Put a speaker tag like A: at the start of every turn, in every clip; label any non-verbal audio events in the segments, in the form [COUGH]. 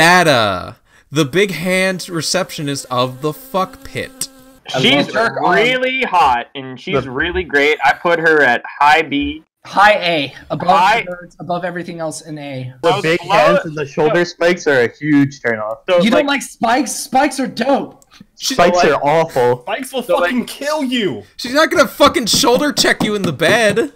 A: Data, the big hand receptionist of the fuck pit.
B: She's
C: love her.
B: really hot and she's
C: The-
B: really great. I put her at high B.
D: High A, above
B: High-
D: birds, above everything else in A.
C: The big
B: blow-
C: hands and the shoulder spikes are a huge turnoff.
B: So
D: You
B: like,
D: don't like spikes? Spikes are dope.
C: Spikes
B: like-
C: are awful.
E: Spikes will
B: So, like-
E: fucking kill you.
A: She's not gonna fucking shoulder check you in the bed.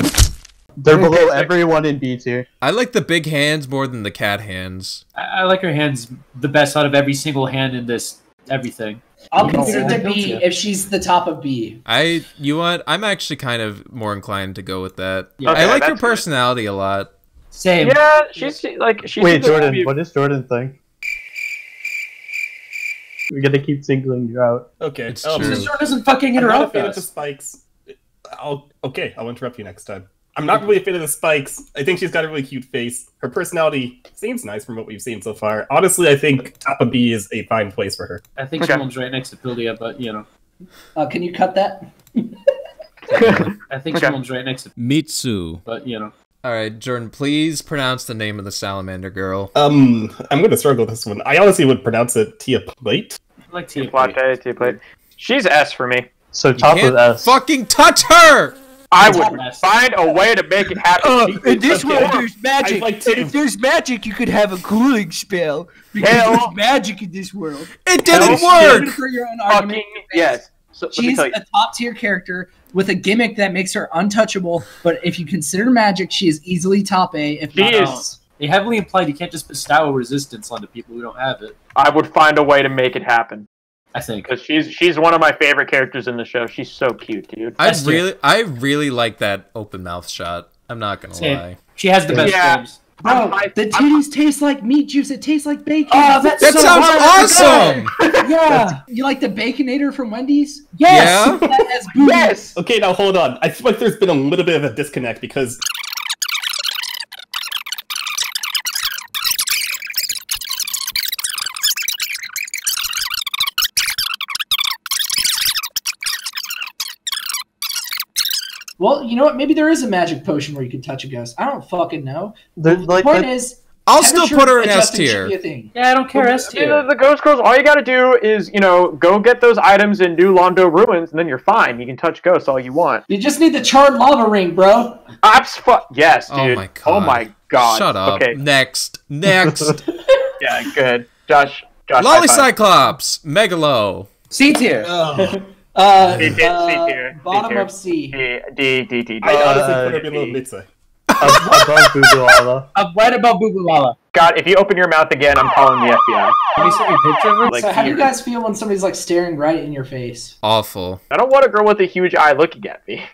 C: They're below everyone in B tier.
A: I like the big hands more than the cat hands.
F: I, I like her hands the best out of every single hand in this everything.
D: I'll consider
F: know,
D: it to B if she's the top of B.
A: I, you want? I'm actually kind of more inclined to go with that.
F: Yeah.
A: I like her
B: that's good.
A: personality a lot.
F: Same.
B: yeah, she's like she's
C: Wait, Jordan,
B: good-
C: what does Jordan think? We're gonna keep singling you out.
E: Okay.
A: It's
E: um,
A: true.
F: This door doesn't fucking
E: I'm not a
F: interrupt
E: fan of the spikes. I'll okay. I'll interrupt you next time. I'm not really a fan of the spikes. I think she's got a really cute face. Her personality seems nice from what we've seen so far. Honestly, I think top of B is a fine place for her.
F: I think
B: Okay.
F: she owns right next to Pildia, but you know,
D: Uh, can you cut that? [LAUGHS]
F: I think
B: Okay.
F: she owns right next to,
A: Mitsu.
F: but you know.
A: All right, Jordan, please pronounce the name of the salamander girl.
E: Um, I'm gonna struggle with this one. I honestly would pronounce it Tia Plate.
F: I like Tia.
B: Plate, tea plate. She's S for me.
C: So top
A: can't
C: S.
A: fucking touch her.
B: I would
F: S.
B: find a way to make it happen.
G: Uh, in this
E: okay.
G: world, there's magic.
E: Like
G: If there's magic, you could have a cooling spell because
B: Hell.
G: there's magic in this world.
A: It didn't
B: Hell,
A: work.
D: For your own argument.
B: fucking yes. So
D: She's a top tier character with a gimmick that makes her untouchable. But if you consider magic, she is easily top A. If
B: She
D: not
B: is-
D: S.
F: They heavily implied you can't just bestow resistance onto people who don't have it.
B: I would find a way to make it happen
F: I think.
B: because she's she's one of my favorite characters in the show. She's so cute, dude.
A: I
F: S tier.
A: really, I really like that open mouth shot. I'm not gonna
F: Same.
A: lie.
F: She has the best
B: Yeah.
F: frames.
D: Bro,
B: I-
D: the titties taste like meat juice. It tastes like bacon.
F: Oh, that's
A: That
F: so
A: sounds
F: hard.
A: awesome. [LAUGHS]
D: yeah. You like the Baconator from Wendy's?
A: Yeah.
D: That has.
B: Yes.
E: Okay, now hold on. I feel like there's been a little bit of a disconnect because
D: Well, you know what? Maybe there is a magic potion where you can touch a ghost. I don't fucking know.
C: There's
D: The
C: like
D: point
C: that-
D: is,
A: I'll still put her in S tier.
D: be a thing.
F: Yeah, I don't care. S
B: I mean, the,
F: tier.
B: the Ghost Girls, all you gotta do is, you know, go get those items in New Londo Ruins, and then you're fine. You can touch ghosts all you want.
D: You just need the charred lava ring, bro.
B: Abs fu- yes, oh dude.
A: Oh my god.
B: Oh my god.
A: Shut up.
B: Okay,
A: Next. [LAUGHS] Next. [LAUGHS]
B: yeah, good. Josh, Josh.
A: Lolly. Cyclops. Megalo.
F: C tier. [LAUGHS]
D: Uh,
B: C tier, C
D: uh,
B: tier,
D: bottom of C.
B: D, D, D, D, D.
E: I honestly
C: Uh,
E: put her below Mitsu.
C: ab- above Boo Lava.
F: I'm right above Boo Boo
B: God, if you open your mouth again, I'm calling the FBI.
F: Can you send me a picture of her?
B: Like,
D: so how do you guys feel when somebody's like staring right in your face?
A: Awful.
B: I don't want a girl with a huge eye looking at me.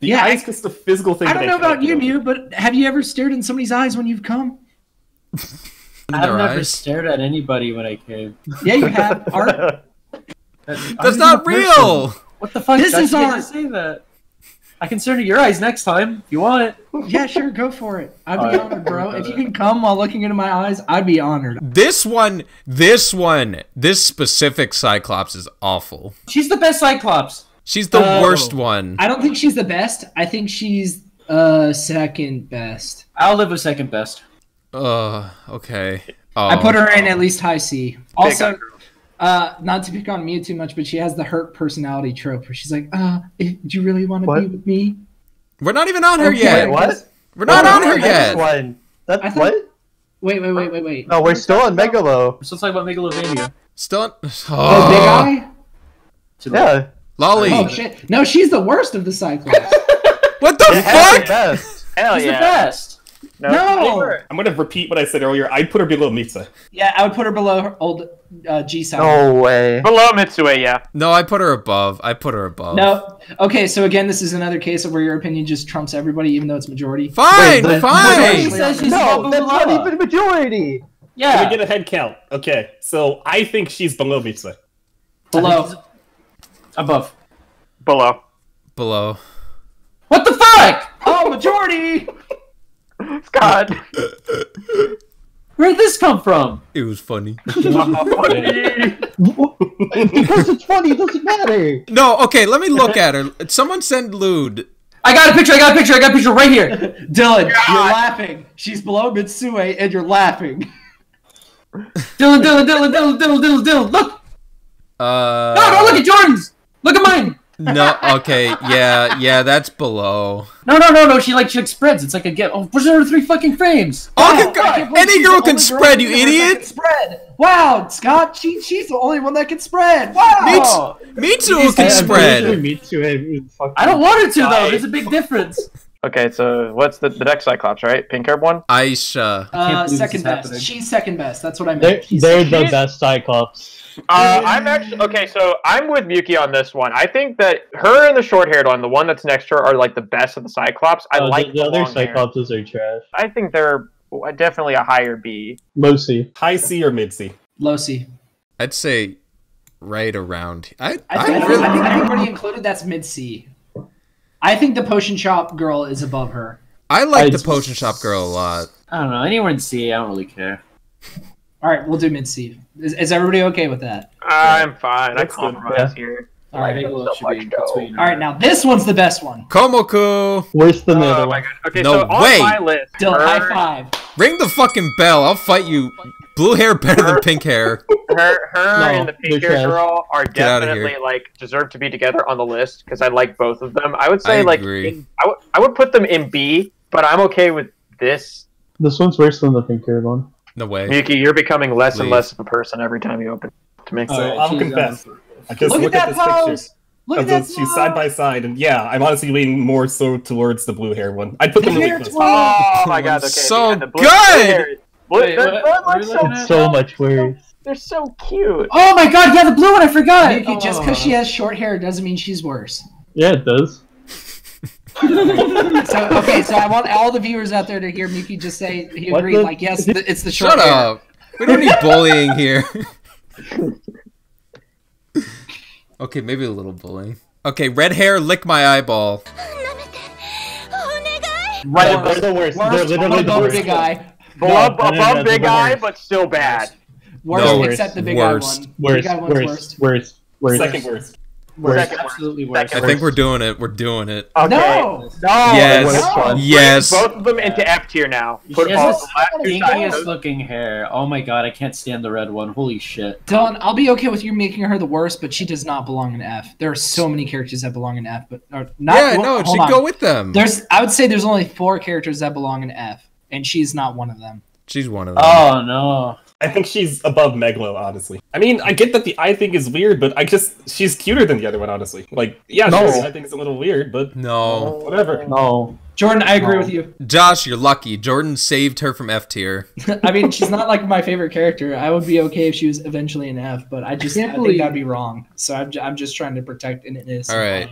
E: The
D: Yeah,
E: eye is just a physical thing.
D: I don't know about you, Mew, but have you ever stared in somebody's eyes when you've come?
F: I've never
A: eyes.
F: stared at anybody when I came. [LAUGHS]
D: Yeah, you have. Art.
A: That's not real.
F: What the fuck?
D: This
F: Josh,
D: is
F: you can't
D: art.
F: just say that. I can stare into your eyes next time if you want it.
D: Yeah, sure, go for it. I'd be
F: Alright.
D: honored, bro. If you can come while looking into my eyes, I'd be honored.
A: This one, this one, this specific Cyclops is awful.
F: She's the best Cyclops.
A: She's the
D: Oh.
A: worst one.
D: I don't think she's the best. I think she's uh second best.
F: I'll live with second best.
A: Uh, okay. Oh.
D: I put her in at least high C. Also,
B: eye girl.
D: Uh, not to pick on Mia too much, but she has the hurt personality trope where she's like, uh, eh, do you really want to be with me?
A: We're not even on her
D: Okay.
A: yet.
C: Wait, what?
A: We're not on her
C: Next
A: yet.
C: One. That,
D: I thought-
C: what?
D: Wait, wait, wait, wait, wait.
C: No, we're still on Megalo.
F: We're still talking about Megalovania.
A: Still. On...
D: Oh, big
A: Oh,
D: eye?
C: Yeah.
A: Lolly.
D: Oh shit! No, she's the worst of the Cyclops. [LAUGHS]
A: What the
C: It has the
A: fuck?
C: best.
B: Hell
F: She's
B: yeah.
F: the best.
B: No.
D: No!
E: I'm gonna repeat what I said earlier. I'd put her below Mitsu.
D: yeah, I would put her below her old uh, G side.
C: No way.
B: Below Mitsue, yeah.
A: No, I put her above. I put her above.
D: No. Okay, so again, this is another case of where your opinion just trumps everybody, even though it's majority.
A: Fine,
C: Wait, the-
A: fine.
F: She says she's
C: No,
F: above
C: that's not even majority.
E: Can
F: Yeah.
E: we get a head count? Okay, so I think she's below Mitsu.
D: Below.
F: Above.
B: Below.
A: Below.
F: What the fuck?
D: Oh, majority!
B: God. [LAUGHS]
F: Where'd this come from?
A: It was [LAUGHS] [LAUGHS] funny.
C: because it's funny, it doesn't matter.
A: No, okay, let me look at her. Someone send lewd.
F: I got a picture. I got a picture. I got a picture right here.
D: Dylan, you're laughing. She's below Mitsue, and you're laughing.
F: Dylan, Dylan, Dylan, Dylan, Dylan, Dylan, Dylan. Look!
A: Uh,
F: No, no, look at Jordan's! Look at mine!
A: No. Okay, yeah, yeah, that's below.
F: No, no, no, no. She like she like spreads. It's like a get. Oh, where's there three fucking frames?
A: Oh,
D: Wow,
A: can-
D: I can't believe
A: any girl can spread,
D: in
A: you
D: the universe that
A: idiot.
D: Spread. Wow, Scott, she, she's the only one that can spread. Wow.
A: Me, t- me too can
C: I'm
A: spread.
C: pretty sure Me too. I, fucking-
F: I don't want her to though. There's a big difference.
B: Okay, so what's the the next Cyclops, right? Pink haired one.
A: Aisha.
D: Uh, second best.
F: happening.
D: She's second best. That's what I
C: They're,
D: meant. She's
C: they're the
B: She's-
C: best Cyclops.
B: Uh, I'm actually okay. So I'm with Miyuki on this one. I think that her and the short-haired one, the one that's next to her, are like the best of the Cyclops. I
C: Oh,
B: like
C: the, the other
B: long hair.
C: Cyclopses are trash.
B: I think they're definitely a higher B.
C: Low C.
E: High C or mid C?
D: Low C.
A: I'd say right around. I,
D: I think,
A: I
D: I think. I think everybody included that's mid C. I think the potion shop girl is above her.
A: I like
C: I-
A: the potion shop girl a lot.
F: I don't know. Anywhere in C, I don't really care.
D: All right, we'll do mid C. Is, is everybody okay with that?
B: I'm fine. I
E: That's good.
B: compromise here.
D: All right.
F: Bigelow
B: so
F: should be
B: much
F: between.
D: All right, now this one's the best one.
A: Komoku,
C: Worse than the
B: Oh
C: other
B: my
C: one.
B: god. Okay,
A: No
B: so on
A: way.
B: my list,
D: Dill,
B: her,
D: high five.
A: ring the fucking bell. I'll fight you. Blue hair better than pink hair. [LAUGHS]
B: her, her
C: No,
B: and the pink hair girl are
A: Get
B: definitely like deserve to be together on the list because I like both of them. I would say
A: I
B: like
A: agree.
B: in- I would I would put them in B, but I'm okay with this.
C: This one's worse than the pink hair one.
A: No way.
B: Miyuki, you're becoming less and less of a person every time you open to me.
E: So
F: Alright,
E: I'll confess.
F: um,
E: I just
D: Look
E: look,
D: at
E: at,
D: that
E: this
D: pose.
E: picture.
D: Look
E: of
D: at that
E: those two side by side, and yeah, I'm honestly leaning more so towards the blue hair one. I'd put them
D: The
E: really
D: hair
E: close.
B: Oh my god! Okay,
A: So
B: yeah, the blue-
A: good!
B: blue hair is- Blue,
F: Wait,
B: they're,
F: what-
B: they're,
F: what are
B: like
F: we
B: so,
F: at?
C: So much worse.
B: they're so cute.
F: Oh my god! Yeah, the blue one. I forgot.
D: Miyuki, just
F: Oh.
D: because she has short hair doesn't mean she's worse.
C: Yeah, it does. [LAUGHS]
D: So okay, so I want all the viewers out there to hear Miki just say he
C: What
D: agreed.
C: the-
D: Like yes, th- it's the short hair.
A: Shut
D: hair.
A: up. We don't need bullying here. [LAUGHS] okay, maybe a little bullying. Okay, red hair, lick my eyeball. [LAUGHS]
F: Right
C: No, they're the worst.
D: Worst,
C: they're literally the worst.
D: big eye.
B: Below,
C: no, no,
B: above
C: no,
B: big
C: the
B: eye, but still bad.
D: Worst,
A: No.
D: except the big
A: Worst.
D: eye one.
C: Worst,
D: big eye one's
C: worst,
D: worst.
C: worst, worst.
E: Second worst.
C: Worst.
B: Second worst.
F: Absolutely worst.
A: I think we're doing it. We're doing it.
B: Okay.
D: No.
B: No.
A: Yes.
C: worst one.
A: Yes.
B: Both of them into F tier now. Put
F: She
B: all the
F: the
B: last two
F: stinkiest
B: sides.
F: looking hair. Oh my god, I can't stand the red one. Holy shit.
D: Dylan, I'll be okay with you making her the worst, but she does not belong in F. There are so many characters that belong in F, but or not.
A: yeah,
D: well,
A: no, it should go with them.
D: There's, I would say, there's only four characters that belong in F, and she's not one of them.
A: She's one of them.
F: Oh no.
E: I think she's above Megalo, honestly. I mean, I get that the eye thing is weird, but I just she's cuter than the other one, honestly. Like, yeah,
C: No.
E: sure, the eye thing is a little weird, but
A: No.
E: whatever.
C: No.
D: Jordan, I agree
C: No.
D: with you.
A: Josh, you're lucky. Jordan saved her from F tier. [LAUGHS]
D: I mean, she's not like my favorite character. I would be okay if she was eventually an F, but I just I,
F: can't
D: think
F: believe-
D: that'd be wrong. So I'm, ju- I'm just trying to protect an innocent.
A: All right.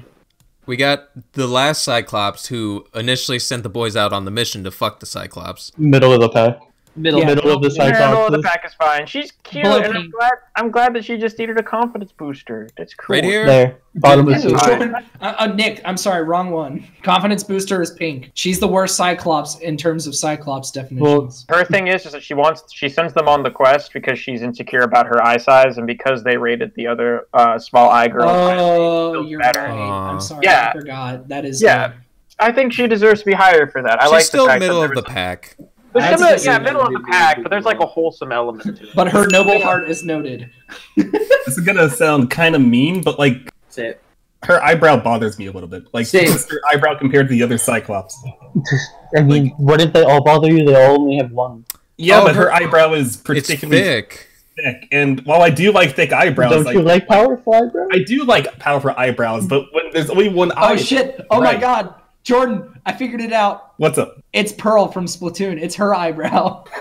A: We got the last Cyclops who initially sent the boys out on the mission to fuck the Cyclops.
C: Middle of the pack.
F: Middle.
D: Yeah.
C: Middle of the
B: Yeah, middle of the pack is fine. She's cute,
D: Below
B: and I'm glad. I'm glad that she just needed a confidence booster. That's cool.
A: Right here?
C: There. Bottom of
D: Yeah,
C: the [LAUGHS]
D: uh, uh, Nick, I'm sorry, wrong one. Confidence booster is pink. She's the worst Cyclops in terms of Cyclops definitions.
B: Her thing is, is that she wants she sends them on the quest because she's insecure about her eye size and because they rated the other uh, small eye girl.
D: oh, you're
B: better.
D: right.
A: Aw.
D: I'm sorry,
B: Yeah.
D: I forgot. That is
B: Yeah. I think she deserves to be higher for that. I
A: She's
B: like
A: still
B: the fact
A: middle
B: that
A: of the
B: there
A: pack.
B: There's some-
F: to say
B: yeah, middle of the pack, but there's like a wholesome element to it.
D: But her noble heart is noted. [LAUGHS]
E: This is gonna sound kind of mean, but like
F: Say it.
E: her eyebrow bothers me a little bit. Like
F: Same.
E: just her eyebrow compared to the other Cyclops. [LAUGHS]
C: I mean, wouldn't they all bother you? They all only have one.
E: Yeah,
A: Oh,
E: but her,
A: her-
E: eyebrow is particularly
A: thick.
E: thick. And while I do like thick eyebrows,
C: Don't you like powerful eyebrows?
E: I do like powerful eyebrows, but when there's only one oh, eye,
D: Oh shit! Oh my god, Jordan, I figured it out.
E: What's up?
D: It's Pearl from Splatoon. It's her eyebrow. [LAUGHS]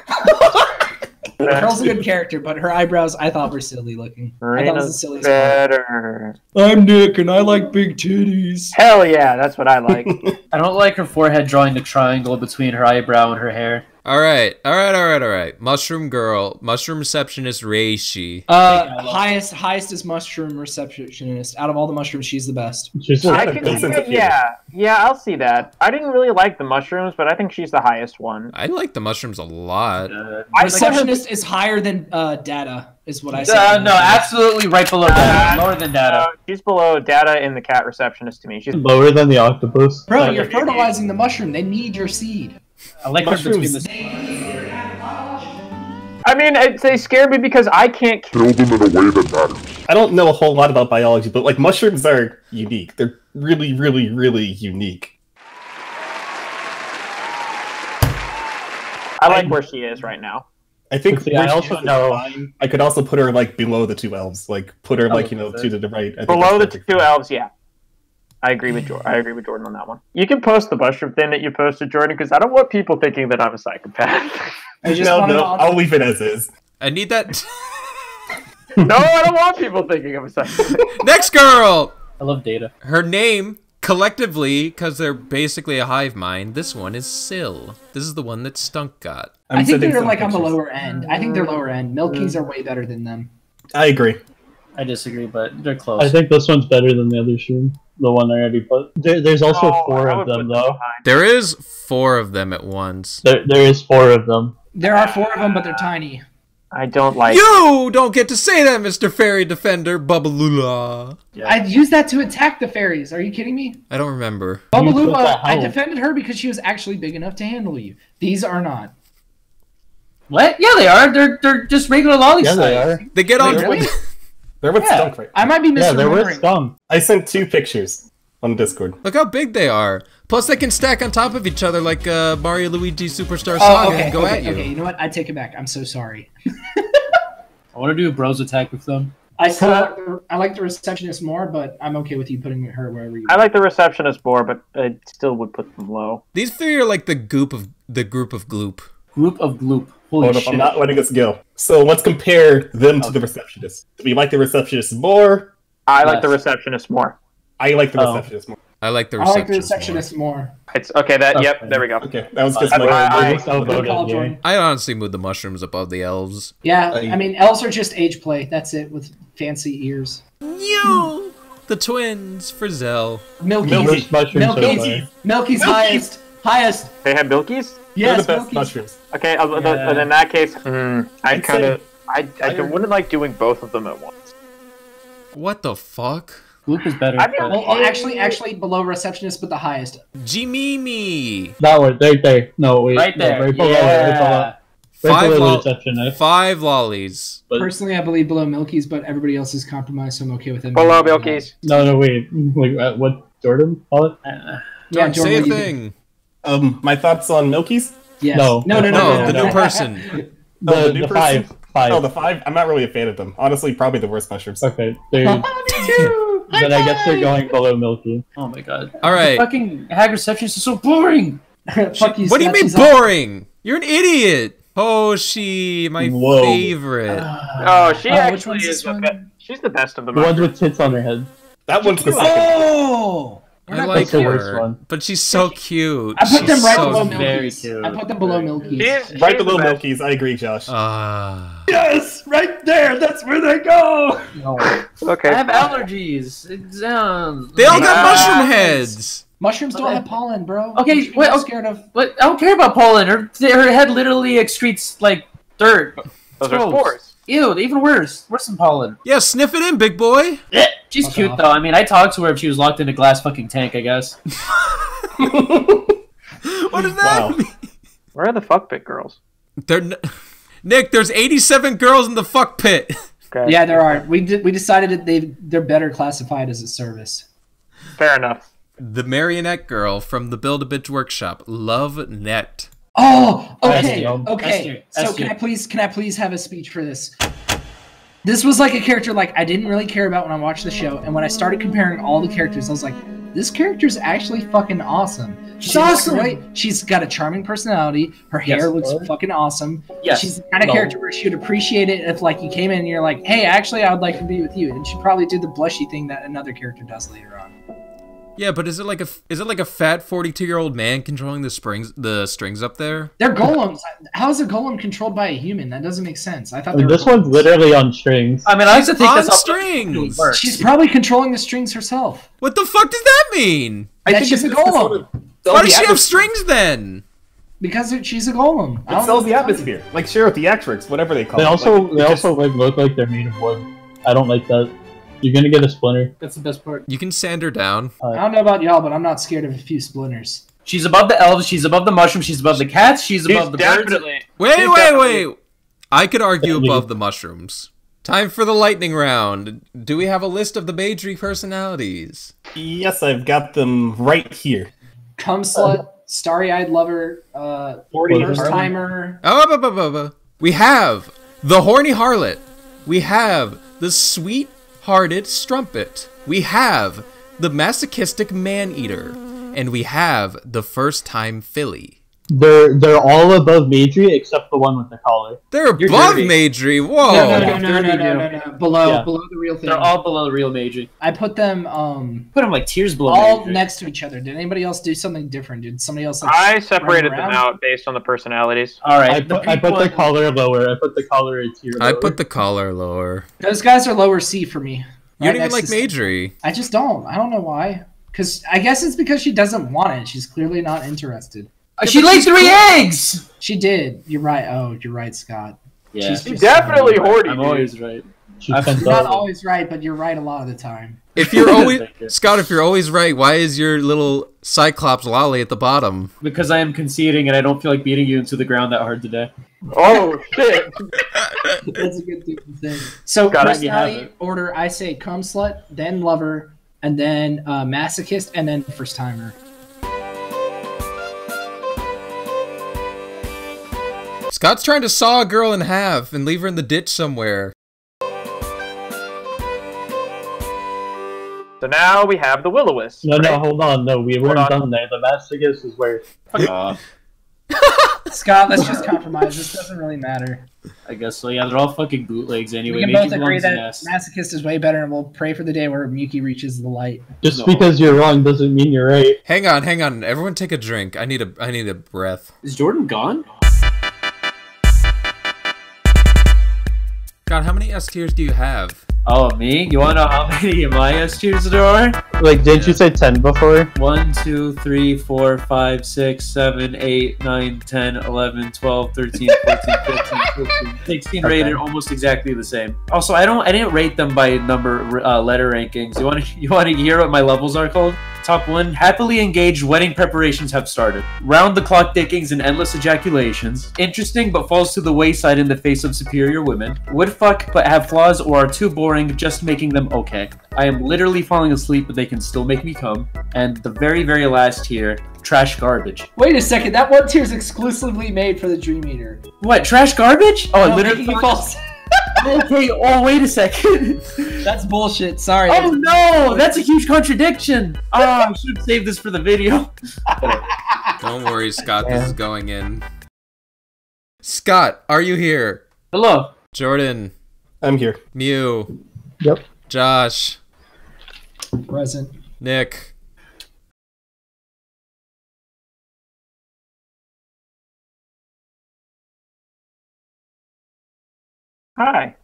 D: Pearl's a good character, but her eyebrows I thought were silly looking. I thought it was the
B: Marina's
D: silliest part. I'm Nick, and I like big titties.
B: Hell yeah, that's what I like. [LAUGHS]
F: I don't like her forehead drawing the triangle between her eyebrow and her hair.
A: All right, all right, all right, all right. Mushroom girl, mushroom receptionist Reishi.
D: Uh,
F: Big eye
D: highest highest is mushroom receptionist. Out of all the mushrooms, she's the best.
C: She's
E: I
B: I can
E: a
B: see it, yeah, yeah, I'll see that. I didn't really like the mushrooms, but I think she's the highest one.
A: I like the mushrooms a lot.
F: Uh,
B: I
D: Receptionist is higher than uh, data, is what I said.
F: uh, no, absolutely right below that. Lower than data.
B: Uh, she's below Data in the cat receptionist to me. She's
C: lower than the octopus.
D: Bro, you're fertilizing the mushroom. They need your seed.
F: I like
E: Mushrooms.
B: I mean, it, they scare me because I can't.
H: Kill them in a way that matters.
E: I don't know a whole lot about biology, but like mushrooms are unique. They're really, really, really unique.
B: I like where she is right now.
E: I think
C: See, I also
E: is is
C: know-
E: fine. I could also put her like below the two elves, like put her oh, like you know to the right. I think
B: Below the two
E: perfect.
B: elves, yeah. I agree with Jordan. I agree with Jordan on that one. You can post the mushroom thing that you posted, Jordan, because I don't want people thinking that I'm a psychopath. [LAUGHS]
D: I just
E: No, no, I'll leave it as is.
A: I need that. [LAUGHS]
B: no, I don't want people thinking I'm a psychopath. [LAUGHS]
A: Next girl!
F: I love data.
A: Her name, collectively, because they're basically a hive mind, this one is Sill. This is the one that Stunk got.
E: I'm
D: I think they're
E: some
D: like on the lower end. I think they're lower end. Milkies are way better than them.
E: I agree.
F: I disagree, but they're close.
C: I think this one's better than the other shoe. The one I already put. There, there's also
B: Oh,
C: four of them though.
B: behind.
A: There is four of them at once.
C: There, there is four of them.
D: There are four of them, but they're tiny.
B: I don't like.
A: You don't get to say that, Mr. Fairy Defender, Bubbalula.
D: I used that to attack the fairies. Are you kidding me?
A: I don't remember.
C: What the
D: Bubaluma, I defended her because she was actually big enough to handle you. These are not.
F: what? Yeah, they are. They're they're just regular lolly
C: Yeah, they are.
A: They get on.
D: Really?
E: They're with
D: Yeah.
E: Stunk right.
D: I might be
C: Yeah, there was
D: misremembering.
C: scum.
E: I sent two pictures on Discord.
A: Look how big they are. Plus, they can stack on top of each other like uh, Mario Luigi Superstar
D: Oh,
A: Saga
D: okay,
A: and go
D: okay,
A: at you.
D: okay. You know what? I take it back. I'm so sorry. [LAUGHS]
F: I want to do a bros attack with them.
D: I still like the, I like the receptionist more, but I'm okay with you putting her wherever you.
B: I like the receptionist more, but I still would put them low.
A: These three are like the goop of the group of gloop.
F: Group of gloop. Holy
E: Hold up,
F: shit!
E: I'm not letting us go. So let's compare them to the receptionist. Do we like the receptionist more?
B: I like the
F: Yes.
B: receptionist more.
E: I like the
C: Oh.
E: more.
A: I like the
D: I like the
A: receptionist. more.
D: more.
B: It's okay. That yep. There we go.
E: Okay, that was just
B: I-
E: my.
B: I-
C: They so
D: Good
C: voted,
D: call,
C: yeah.
D: Jordan.
A: I honestly moved the mushrooms above the elves.
D: Yeah,
E: I-
D: I mean, elves are just age play. That's it with fancy ears.
A: You, the twins, Frizzell.
D: Milky's,
E: Milky.
C: Worst
D: Milky's,
C: far.
D: Milky's
E: Milky's.
D: highest, highest.
B: They have Milkies.
E: They're
D: Yes,
E: the best
D: Milky's.
E: mushrooms.
B: Okay. Uh, th-
F: Yeah.
B: th- in that case, mm, I kind of. I, I
E: higher-
B: wouldn't like doing both of them at once.
A: What the fuck?
F: Gloop is better.
B: I mean,
D: Well, well, actually, actually below receptionist, but the highest.
A: Jimimi.
C: That one, right there. No, wait.
F: right
C: no,
F: there.
C: right below,
F: yeah.
C: right below,
A: Five,
C: below
A: lol- five lollies.
C: But-
D: Personally, I believe below Milky's, but everybody else is compromised, so I'm okay with them.
B: Below Milkies.
C: No, no, wait. Wait, uh, what Jordan call it?
F: Uh,
D: Yeah,
A: Don't
D: Jordan,
A: say a
D: what do
A: thing.
E: Um, my thoughts on Milky's?
D: Yes.
C: No.
D: no, no, no,
A: No,
D: no,
A: the
D: no,
A: new
D: no.
A: person.
C: The, [LAUGHS]
E: Oh, the new
C: the
E: person?
C: five. Five.
E: Oh, the five. I'm not really a fan of them. Honestly, probably the worst mushrooms.
C: Okay, they're,
D: Me [LAUGHS] too.
C: then I guess they're going below Milky.
F: oh my god.
A: All right.
F: Fucking hag receptionist is so boring. [LAUGHS]
D: Fuck you.
A: What do you mean
D: she's on-
A: boring? You're an idiot. Hoshi, my
C: Whoa.
A: favorite.
B: Oh, she
D: Oh, which
B: actually is
D: this
B: the
D: one?
B: best. She's the best of the
C: The ones with tits on their head.
E: That one's the second.
D: Oh, We're
A: I
D: not
A: like
C: the
A: her,
C: worst one.
A: but she's so cute.
D: I put
A: She's
D: them right
A: so
D: below
A: cute.
F: Very
D: Milky's.
F: cute.
D: I put them below Milky's.
B: She's,
E: Right below. Milky's. I agree, Josh.
A: Ah.
D: Yes, right there. That's where they go. No.
B: Okay.
F: I have allergies. It sounds.
A: they all got
B: Nice.
A: mushroom heads.
D: Mushrooms don't have pollen, bro.
F: Okay,
D: What you
F: wait, okay.
D: scared of?
F: But I don't care about pollen. Her her head literally excretes like dirt.
B: Those are spores.
F: Ew, even worse. Worse than pollen.
A: Yeah, sniff it in, big boy. [LAUGHS]
F: She's
D: Fuck
F: cute
D: off.
F: though. I mean, I talked to her if she was locked in a glass fucking tank. I guess. [LAUGHS]
A: What does that
E: Wow.
A: mean?
B: Where are the fuck bit girls?
A: They're n- Nick, there's 87 girls in the fuck pit.
B: Okay.
D: Yeah, there are. We did, we decided that they they're better classified as a service.
B: Fair enough.
A: The marionette girl from the Build a Bitch Workshop, Love Net.
D: Oh, okay, okay. So can I please can I please have a speech for this? This was like a character like I didn't really care about when I watched the show, and when I started comparing all the characters, I was like, this character's actually fucking awesome.
F: She's awesome.
D: really- she's got a charming personality. Her hair
F: Yes.
D: looks fucking awesome.
F: Yes.
D: She's the kind of
F: No.
D: character where she would appreciate it if like you came in and you're like, hey, actually, I would like to be with you, and she'd probably do the blushy thing that another character does later on.
A: Yeah, but is it like a is it like a fat 42 year old man controlling the springs the strings up there?
D: They're golems. How is a golem controlled by a human? That doesn't make sense. I thought
C: I mean, this one's literally on strings.
F: I mean, I used to think
A: on
F: that's how
A: strings.
F: it.
D: She's probably controlling the strings herself.
A: What the fuck does that mean?
E: I
D: That
E: think
D: she's a
E: it's just sort
D: golem.
E: of
A: Why does she have strings then?
D: Because she's a golem.
E: It sells the
D: what to tell
E: atmosphere. Like sure, theatrics, whatever they call
C: They
E: it.
C: also
E: Like,
C: they
E: it just-
C: also like look like they're made of wood. I don't like that. You're gonna get a splinter.
F: That's the best part.
A: You can sand her down.
D: you. I don't know about y'all, but I'm not scared of a few splinters.
F: She's above the elves. She's above the mushrooms. She's above the cats. She's
B: She's
F: above the birds.
B: definitely.
A: Wait,
B: She's
A: wait,
B: definitely-
A: wait. I could argue
C: Definitely.
A: above the mushrooms. Time for the lightning round. Do we have a list of the Majory personalities?
E: Yes, I've got them right here.
D: Come slut, starry eyed lover, uh,
C: Forty
D: first
C: Harlem.
D: timer.
A: Oh, bu- bu- bu- bu- we have the horny harlot. We have the sweet-hearted strumpet. We have the masochistic man-eater, and we have the first-time filly.
C: They're they're all above Majory except the one with the collar.
A: They're
F: You're
A: above
F: dirty.
A: Majory. Whoa!
D: No, no, no, no, no,
F: Dirty
D: no, no, no, Below,
C: Yeah.
D: below the real thing.
F: They're all below the real Major.
D: I put them um
F: Put them like tears below
D: all
F: Major.
D: next to each other. Did anybody else do something different? Did somebody else? Like,
B: I separated them out based on the personalities.
F: All right.
C: I
F: the
C: put I put the collar lower. I put the collar a tier
A: I
C: lower.
A: put the collar lower.
D: Those guys are lower C for me.
A: You
D: Right
A: don't even like
D: to-
A: Majory.
D: I just don't. I don't know why. Because I guess it's because she doesn't want it. She's clearly not interested.
F: Uh, She laid three eggs.
D: She did. You're right. Oh, you're right, Scott.
F: Yeah.
D: She's
B: He
D: just-
B: definitely horny,
F: I'm
B: dude.
F: always right.
C: She
F: I've-
C: sent
D: You're not always right, but you're right a lot of the time.
A: If you're [LAUGHS] always Scott, if you're always right, why is your little Cyclops lolly at the bottom?
F: Because I am conceding and I don't feel like beating you into the ground that hard today.
B: Oh shit! [LAUGHS]
D: That's a good thing. So
F: Gotta let you have
D: personality order: I say cum slut, then lover, and then uh, masochist, and then first timer.
A: Scott's trying to saw a girl in half and leave her in the ditch somewhere.
B: So now we have the Will-O-Wisp.
C: No, no, hold on. No, we weren't
B: on.
C: done there. The Mastigus is where.
D: Uh, [LAUGHS] Scott, let's just compromise. This doesn't really matter.
F: I guess so. Yeah, they're all fucking bootlegs anyway.
D: we can
F: Major
D: both agree that
F: S.
D: masochist is way better, and we'll pray for the day where Miyuki reaches the light.
C: Just
F: No.
C: because you're wrong doesn't mean you're right.
A: Hang on, hang on. Everyone take a drink. I need a I need a breath.
F: Is Jordan gone?
A: God, how many S tiers do you have?
F: Oh, me? You want to know how many of [LAUGHS] my S tiers there are?
C: Like, didn't you say ten before?
F: 1, 2, 3, 4, 5, 6, 7, 8, 9, 10, 11, 12, 13, [LAUGHS] 14, 15, 16, 16
C: Okay.
F: rated almost exactly the same. Also, I don't I didn't rate them by number uh, letter rankings. You want to [LAUGHS] you want to hear what my levels are called? Top 1, happily engaged wedding preparations have started. Round the clock dickings and endless ejaculations. Interesting but falls to the wayside in the face of superior women. Would fuck but have flaws or are too boring just making them okay. I am literally falling asleep but they can still make me come. And the very very last here, trash garbage.
D: Wait a second, that one tier is exclusively made for the Dream Eater.
F: What, trash garbage? Oh,
D: No,
F: literally
D: making you
F: fell-
D: false. [LAUGHS]
F: Okay, oh wait a second.
D: That's bullshit. Sorry.
F: Oh no, that's a huge contradiction. Ah, I should save this for the video. [LAUGHS]
A: Don't worry, Scott. This is going in. Scott, are you here?
F: Hello.
A: Jordan,
E: I'm here.
A: Mew,
C: Yep.
A: Josh,
D: Present.
A: Nick.
B: Hi.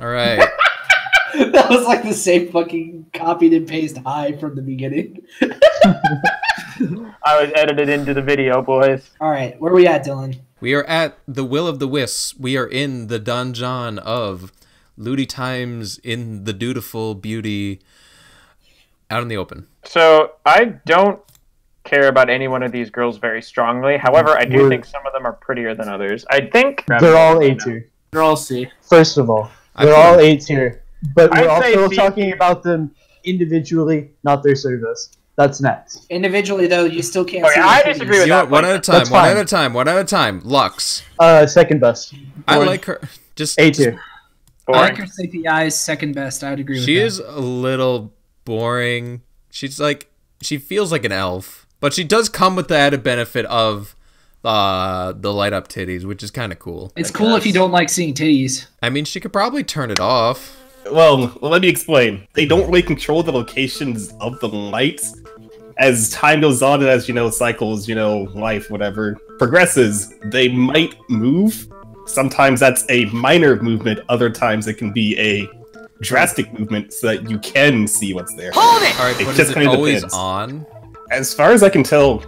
A: All right. [LAUGHS]
D: that was like the same fucking copied and paste hi from the beginning. [LAUGHS]
B: I was edited into the video, boys.
D: All right, where are we at, Dylan?
A: We are at the Will of the Wisps. We are in the dungeon of Ludi Times in the Dutiful Beauty out in the open.
B: So I don't care about any one of these girls very strongly. However, I do
C: We're-
B: think some of them are prettier than others. I think
C: They're all A tier.
F: They're all C.
C: First of all,
A: I
C: they're all A tier. But we're
B: I'd say
C: also
B: C.
C: talking about them individually, not their service. That's next.
D: Individually, though, you still can't
B: Okay,
D: see.
B: I disagree
D: titties.
B: with
A: You
B: that
A: what? One at a time.
C: That's
A: One
C: fine.
A: at a time. One at a time. Lux.
C: Uh, second best.
A: I
C: Or
A: like her. Just
C: A tier.
D: I like her CPI is second best. I would agree with
A: She is a little boring. She's like she feels like an elf, but she does come with the added benefit of uh the light up titties, which is kind of cool.
D: It's cool if you don't like seeing titties.
A: I mean, she could probably turn it off.
E: Well, let me explain. They don't really control the locations of the lights. As time goes on and as, you know, cycles, you know, life, whatever, progresses, they might move. Sometimes that's a minor movement, other times it can be a drastic movement so that you can see what's there. Hold it!
A: All right,
E: It just
A: is it
E: kinda
A: always
E: depends.
A: on?
E: As far as I can tell,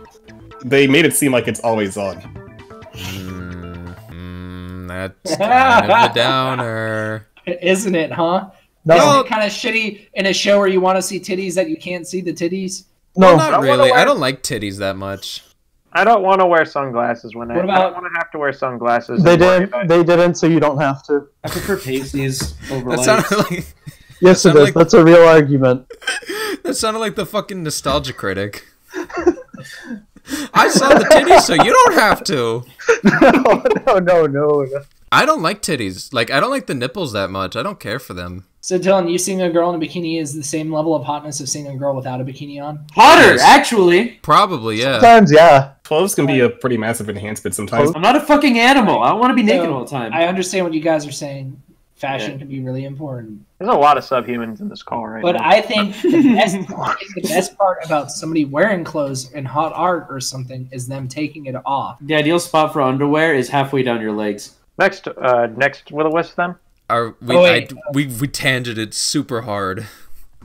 E: they made it seem like it's always on.
A: Mm, mm, that's [LAUGHS] kind of a downer.
D: Isn't it, huh?
C: No,
D: Isn't it kind of shitty in a show where you want to see titties that you can't see the titties?
C: no.
A: Not
B: I
A: really.
B: why-
A: I don't like titties that much.
B: I don't want to wear sunglasses when I,
D: What
B: I
D: about-
B: don't want to have to wear sunglasses.
C: They didn't.
B: about-
C: They didn't, so you don't have to.
F: I prefer pasties over
A: That
F: lights.
A: sounded like
C: Yes, it
A: sounded
C: is.
A: like-
C: That's a real argument. [LAUGHS]
A: that sounded like the fucking nostalgia critic. [LAUGHS] I saw the titties, so you don't have to. [LAUGHS]
C: no, no, no, no. no.
A: I don't like titties. Like I don't like the nipples that much. I don't care for them.
D: So Dylan, you seeing a girl in a bikini is the same level of hotness of seeing a girl without a bikini on?
F: Hotter,
A: Yes.
F: actually.
A: Probably, yeah.
C: Sometimes, yeah.
E: Clothes can be a pretty massive enhancement sometimes.
F: I'm not a fucking animal. I don't want to be naked
D: So,
F: all the time.
D: I understand what you guys are saying. Fashion
B: Yeah.
D: can be really important,
B: There's a lot of subhumans in this call right
D: but
B: now.
D: I think the [LAUGHS] best, I think the best part about somebody wearing clothes in hot art or something is them taking it off.
F: the ideal spot for underwear is halfway down your legs.
B: next, uh, next will the wisp then.
A: Are we?
D: Oh, wait.
A: I, we we tangented super hard.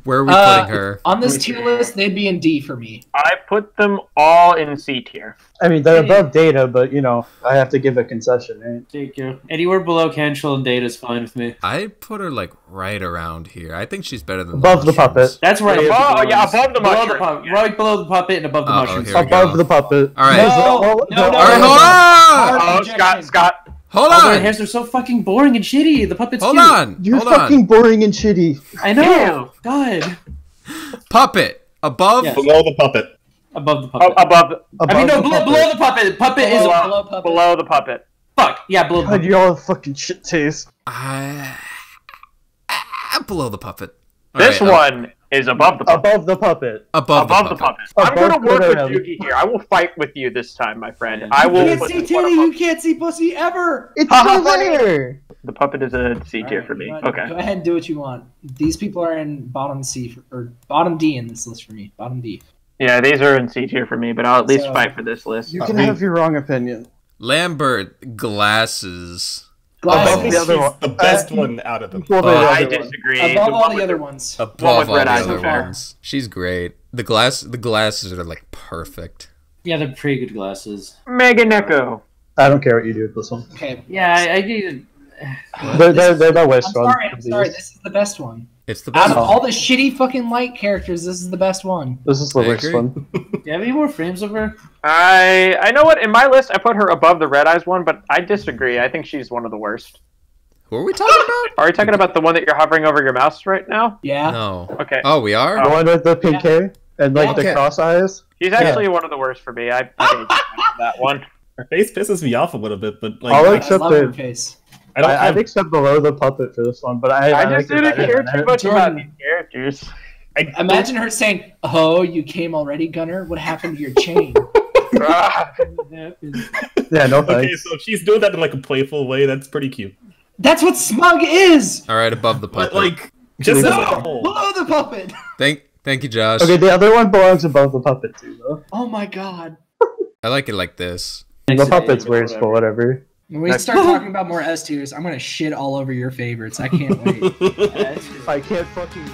A: Where are we
D: Uh,
A: putting her?
D: On this tier list, they'd be in D for me.
B: I put them all in C tier.
C: I mean, they're above data, but you know, I have to give a concession, right?
F: Thank you. Anywhere below Cantrell and Data is fine with me.
A: I put her like right around here. I think she's better than
C: Above the
A: mushrooms.
C: puppet.
F: That's right.
B: Oh, yeah, above the
F: below
B: mushroom,
F: The pup-
B: yeah.
F: Right below the puppet and above the
A: Uh-oh,
F: mushrooms.
C: Above
A: go.
C: the puppet.
A: All right.
D: No,
C: Oh,
D: no,
C: no.
D: no,
A: All right,
D: no,
A: hold
D: no.
A: on.
B: Oh,
D: objection.
B: Scott, Scott.
A: Hold
F: All their hairs are so fucking boring and shitty. The puppet's
A: Hold
F: cute.
A: on.
C: You're
A: Hold
C: fucking
A: on.
C: boring and shitty.
F: I know. God.
A: Puppet above.
F: Yes.
E: Below the puppet.
F: Above the
B: Oh,
F: puppet.
B: above, the-
C: Above
F: I mean, no,
C: the
F: below,
C: puppet.
F: below the puppet. Puppet is
B: below,
F: a
D: below puppet.
B: below the puppet.
F: fuck. Yeah, below
C: God, you all fucking shit taste.
A: I, ah, below the puppet. All
B: This
A: right, uh,
B: one is above the puppet.
C: Above the puppet.
A: above,
B: above the puppet. I'm gonna work with
C: puppet.
B: Yuki here. I will fight with you this time, my friend. I will.
D: You
B: will.
D: can't see
B: this
D: titty, you can't see pussy ever.
C: It's
B: Ha, ha,
C: still there.
B: The puppet is a C tier for me.
D: Go
B: Okay.
D: Go ahead and do what you want. These people are in bottom C for, or bottom D in this list for me. Bottom D.
B: Yeah, these are in C tier for me, but I'll at least
D: So-
B: fight for this list.
C: You can have your wrong opinion.
A: Lambert glasses.
C: Above the other one.
E: the best
C: Uh,
E: one out of them.
C: Well, the
A: Uh,
C: other
B: I
C: one.
B: disagree.
D: Above
B: The
D: all the other ones.
A: Above
B: with
A: all
B: red
A: the
B: eyes
A: other
B: so far.
A: ones. She's great. The glass, the glasses are like perfect.
F: Yeah, they're pretty good glasses.
B: Megan Echo.
C: I don't care what you do with this one.
D: Okay.
F: Yeah, I, I need.
C: They're, they're, they're the
D: I'm
C: worst one.
D: sorry. I'm sorry. This is the best one.
A: It's the best.
D: Out
A: best.
D: of all the shitty fucking light characters, this is the best one.
C: This is the
A: I
C: worst
A: agree.
C: one. [LAUGHS]
F: Do you have any more frames of her?
B: I I know what in my list I put her above the red eyes one, but I disagree. I think she's one of the worst.
A: Who are we talking about? [LAUGHS]
B: Are we talking about the one that you're hovering over your mouse right now?
D: Yeah.
A: No.
B: Okay.
A: Oh, we are. Oh.
C: The one with the pink hair and like
A: Okay.
C: the cross eyes.
B: He's actually one of the worst for me. I, I hate that one.
E: Her face pisses me off a little bit, but like
C: I'll
D: I
C: accept
D: love her face.
E: I don't
C: I,
E: have
C: I'd accept below the puppet for this one, but I,
B: I
C: like
B: just didn't
C: better
B: care too
C: it.
B: much about
D: Jordan.
B: these characters.
E: I,
D: Imagine her saying, "Oh, you came already, Gunner. What happened to your chain?"
B: Ah, [LAUGHS] [LAUGHS]
C: Yeah, no thanks.
E: Okay, so if she's doing that in like a playful way. That's pretty cute.
D: That's what smug is.
A: All right, above the
E: But
A: puppet.
E: like, just
C: No!
D: Below the puppet. [LAUGHS]
A: thank, thank you, Josh.
C: Okay, the other one belongs above the puppet too, though.
D: Oh my god.
A: I like it like this.
C: The puppet's worse, but whatever.
D: When we start [LAUGHS] talking about more S tiers, I'm gonna shit all over your favorites. I can't wait. [LAUGHS]
C: I can't fucking.